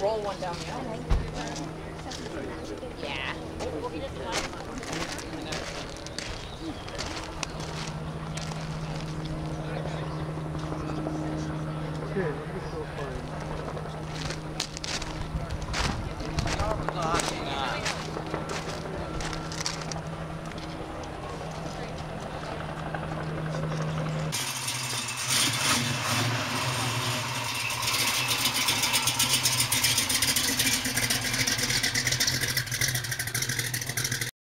Roll one down the alley. Yeah. Okay, let's so far.